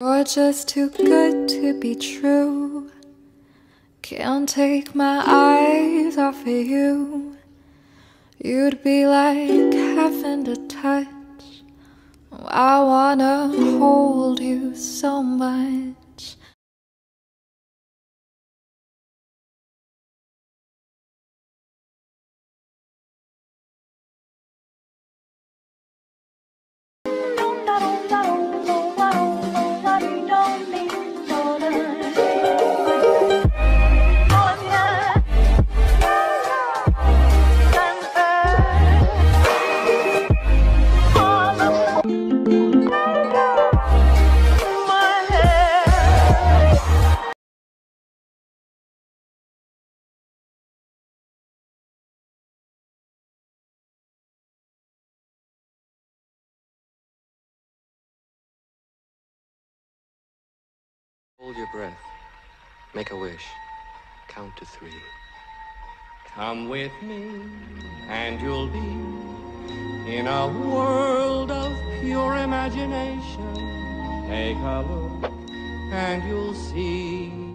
You're just too good to be true. Can't take my eyes off of you. You'd be like heaven to touch. I wanna hold you so much. Hold your breath. Make a wish. Count to three. Come with me, and you'll be in a world of pure imagination. Take a look, and you'll see